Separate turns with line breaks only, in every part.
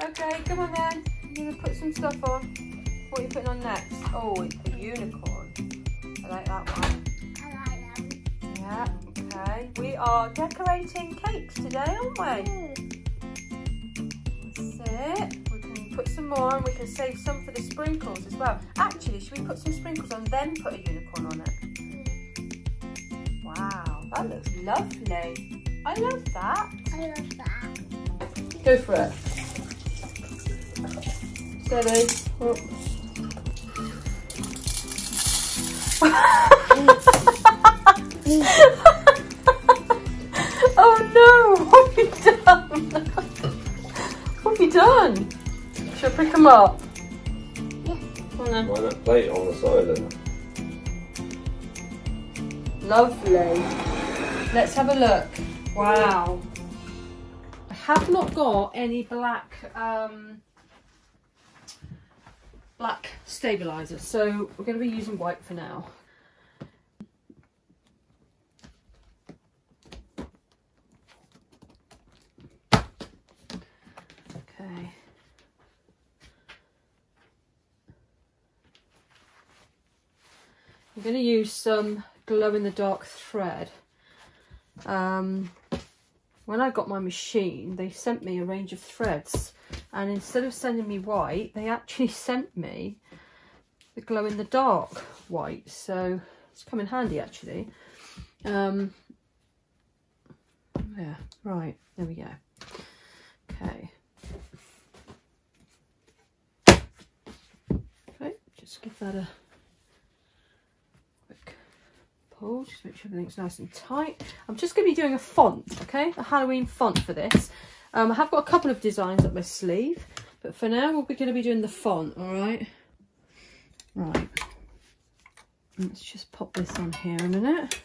Okay, come on then. You're gonna put some stuff on. What are you putting on next? Oh, it's a unicorn. I like that one.
I like them.
Yeah, okay. We are decorating cakes today, aren't we?
Mm.
That's it. We can put some more and we can save some for the sprinkles as well. Actually, should we put some sprinkles on then put a unicorn on it? Wow, that looks lovely. I love that.
I love that.
Go for it. Steady. oh no! What have you done? what have you done? Should I pick them up? Come on then.
Why not plate it on the side then?
Lovely. Let's have a look. Wow. I have not got any black um, black stabilizer, so we're going to be using white for now. Okay. I'm going to use some glow in the dark thread. Um, when I got my machine, they sent me a range of threads, and instead of sending me white, they actually sent me the glow in the dark white. So it's come in handy actually. Um, yeah, right, there we go. Okay. Okay, just give that a quick pull, just make sure everything's nice and tight. I'm just going to be doing a font, okay, a Halloween font for this. Um, I have got a couple of designs up my sleeve, but for now we're going to be doing the font, all right? Right. Let's just pop this on here a minute.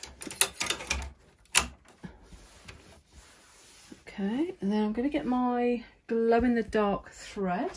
Okay, and then I'm going to get my glow in the dark thread.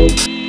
Thank